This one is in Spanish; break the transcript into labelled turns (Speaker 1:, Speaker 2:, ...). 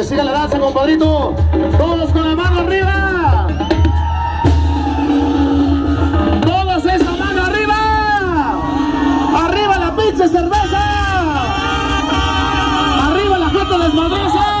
Speaker 1: que siga la danza, compadrito. Todos con la mano arriba. Todos esa mano arriba. Arriba la pinche cerveza. Arriba la gente desmadrosa.